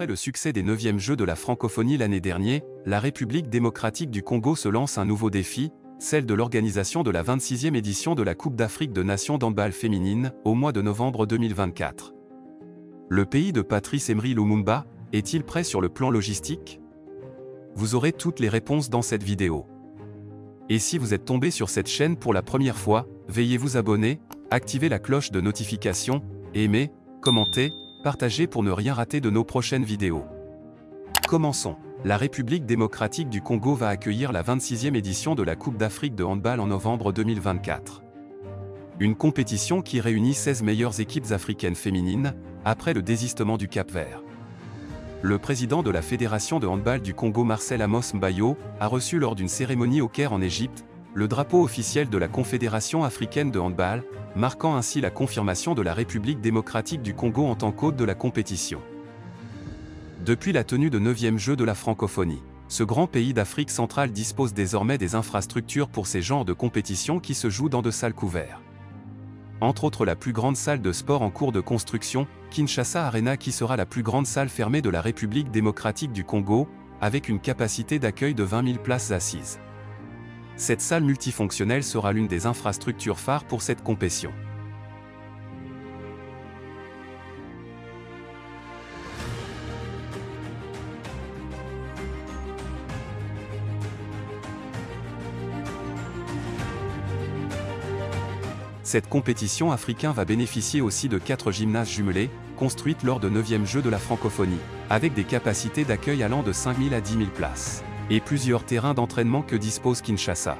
Après le succès des 9e Jeux de la francophonie l'année dernière, la République démocratique du Congo se lance un nouveau défi, celle de l'organisation de la 26e édition de la Coupe d'Afrique de Nations d'handball féminine, au mois de novembre 2024. Le pays de Patrice Emery Lumumba, est-il prêt sur le plan logistique? Vous aurez toutes les réponses dans cette vidéo. Et si vous êtes tombé sur cette chaîne pour la première fois, veuillez vous abonner, activer la cloche de notification, aimer, commenter, partager pour ne rien rater de nos prochaines vidéos. Commençons. La République démocratique du Congo va accueillir la 26e édition de la Coupe d'Afrique de handball en novembre 2024. Une compétition qui réunit 16 meilleures équipes africaines féminines, après le désistement du Cap-Vert. Le président de la Fédération de handball du Congo Marcel Amos Mbayo, a reçu lors d'une cérémonie au Caire en Égypte, le drapeau officiel de la Confédération africaine de handball, marquant ainsi la confirmation de la République démocratique du Congo en tant qu'hôte de la compétition. Depuis la tenue de 9e jeu de la francophonie, ce grand pays d'Afrique centrale dispose désormais des infrastructures pour ces genres de compétitions qui se jouent dans de salles couvertes. Entre autres la plus grande salle de sport en cours de construction, Kinshasa Arena qui sera la plus grande salle fermée de la République démocratique du Congo, avec une capacité d'accueil de 20 000 places assises. Cette salle multifonctionnelle sera l'une des infrastructures phares pour cette compétition. Cette compétition africaine va bénéficier aussi de quatre gymnases jumelés, construites lors de 9e Jeux de la francophonie, avec des capacités d'accueil allant de 5 000 à 10 000 places et plusieurs terrains d'entraînement que dispose Kinshasa.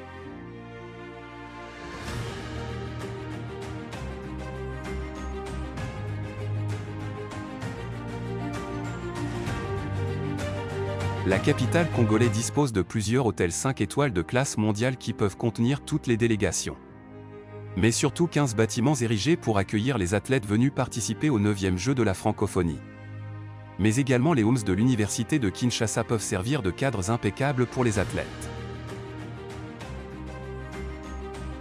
La capitale congolaise dispose de plusieurs hôtels 5 étoiles de classe mondiale qui peuvent contenir toutes les délégations. Mais surtout 15 bâtiments érigés pour accueillir les athlètes venus participer au 9e jeu de la francophonie mais également les homes de l'université de Kinshasa peuvent servir de cadres impeccables pour les athlètes.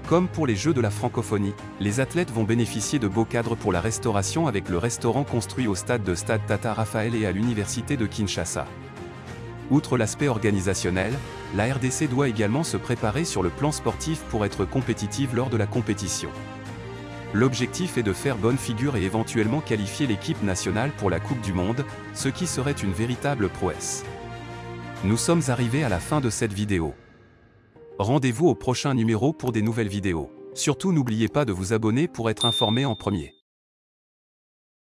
Comme pour les Jeux de la francophonie, les athlètes vont bénéficier de beaux cadres pour la restauration avec le restaurant construit au stade de Stade Tata Raphaël et à l'université de Kinshasa. Outre l'aspect organisationnel, la RDC doit également se préparer sur le plan sportif pour être compétitive lors de la compétition. L'objectif est de faire bonne figure et éventuellement qualifier l'équipe nationale pour la Coupe du Monde, ce qui serait une véritable prouesse. Nous sommes arrivés à la fin de cette vidéo. Rendez-vous au prochain numéro pour des nouvelles vidéos. Surtout n'oubliez pas de vous abonner pour être informé en premier.